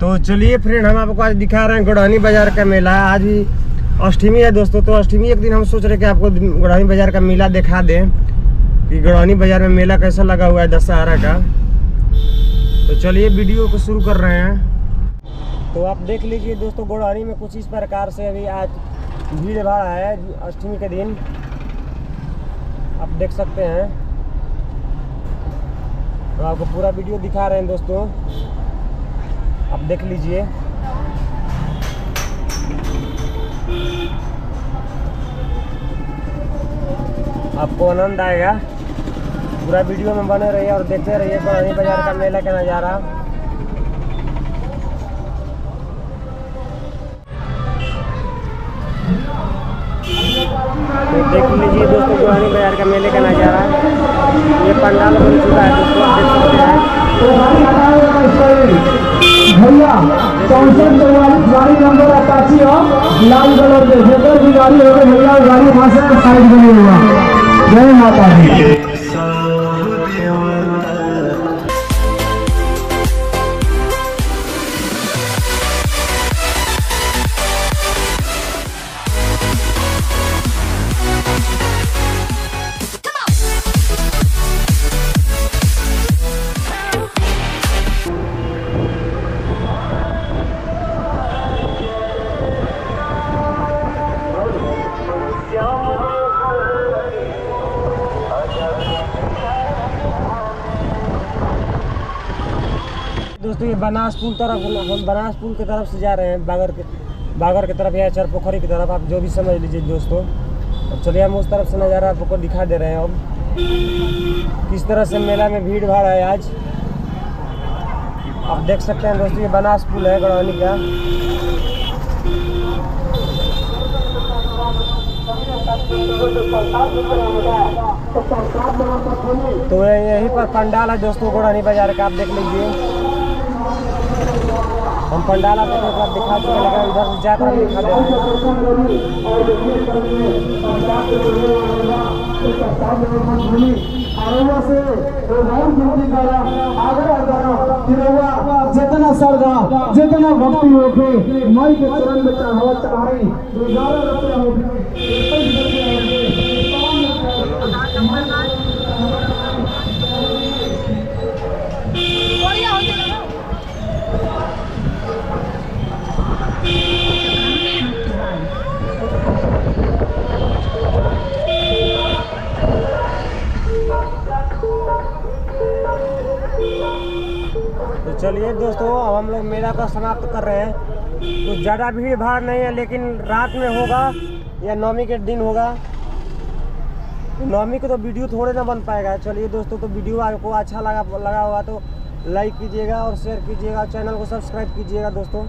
तो चलिए फ्रेंड हम आपको आज दिखा रहे हैं गुड़हनी बाज़ार का मेला। आज भी अष्टमी है दोस्तों तो अष्टमी एक दिन हम सोच रहे कि आपको गुड़हनी बाज़ार का मेला दिखा दें कि गुड़हनी बाज़ार में मेला कैसा लगा हुआ है दशहरा का। तो चलिए वीडियो को शुरू कर रहे हैं। तो आप देख लीजिए दोस्तों गुड़हनी में कुछ इस प्रकार से अभी आज भीड़ भाड़ है अष्टमी के दिन। आप देख सकते हैं। तो आपको पूरा वीडियो दिखा रहे हैं दोस्तों। आप देख लीजिए। आपको आनंद आएगा। पूरा वीडियो में बने रहिए और देखते रहिए पुरानी बाज़ार का मेला का नज़ारा। तो देख लीजिए दोस्तों, पुरानी बाज़ार का मेले का नज़ारा। ये पंडाल बन चुका है, दोस्तों देख सकते हैं। भैया चौसठ चौवालीस गाड़ी नंबर अपाची और लाल कलर के जेकर भी गाड़ी होगी भैया, गाड़ी वहाँ से साइड में हुआ। जय माता दी। दोस्तों ये बनास पुल तरफ़ हम बनास पुल की तरफ़ से जा रहे हैं, बागर के, बागर की तरफ़ या चर पोखरी की तरफ़, आप जो भी समझ लीजिए दोस्तों। चलिए हम उस तरफ़ से नज़ारा आपको दिखा दे रहे हैं अब। किस तरह से मेला में भीड़ भाड़ है आज। आप देख सकते हैं दोस्तों, ये बनास पुल है गड़ौनी का। तो यहीं पर पंडाल है दोस्तों, गौरानी बाज़ार का, आप देख लीजिए। हम पंडाल आपको एक बार दिखा चुके लेकिन इधर से जाकर हम दिखा दे जितना श्रद्धा, जितना भक्ति होके माई के चरण में चढ़ावा चढ़ाई चलिए दोस्तों, अब हम लोग मेला का समाप्त कर रहे हैं। तो ज़्यादा भीड़ भाड़ नहीं है, लेकिन रात में होगा या नवमी के दिन होगा तो नवमी को तो वीडियो थोड़े ना बन पाएगा। चलिए दोस्तों तो वीडियो आपको अच्छा लगा लगा हुआ तो लाइक कीजिएगा और शेयर कीजिएगा, चैनल को सब्सक्राइब कीजिएगा दोस्तों।